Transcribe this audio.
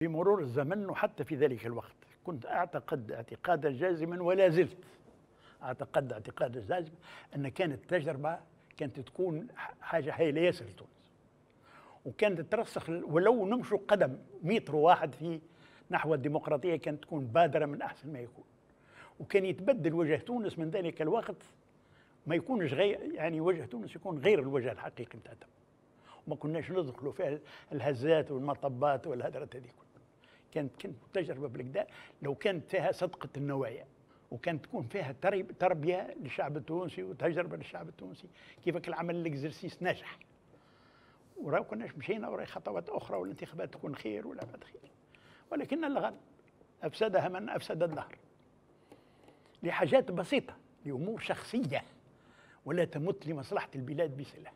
بمرور الزمن وحتى في ذلك الوقت. كنت أعتقد اعتقادا جازما ولا زلت. أعتقد اعتقادا جازما أن كانت التجربة كانت تكون حاجة هايلة ياسر لتونس. وكانت ترسخ ولو نمشوا قدم متر واحد في نحو الديمقراطية كانت تكون بادرة من أحسن ما يكون. وكان يتبدل وجه تونس من ذلك الوقت ما يكونش غير يعني وجه تونس يكون غير الوجه الحقيقي بتاعتها وما كناش ندخلوا فيها الهزات والمطبات والهدرات هذه كانت كانت تجربه بالكدا لو كانت فيها صدقة النوايا وكانت تكون فيها تربية للشعب التونسي وتجربة للشعب التونسي. كيف العمل الإكزرسيس ناجح وراه كناش مشينا وراي خطوات أخرى والانتخابات تكون خير ولا بعد خير. ولكن الغد أفسدها من أفسد الدهر لحاجات بسيطة لأمور شخصية ولا تمت لمصلحة البلاد بسلاح.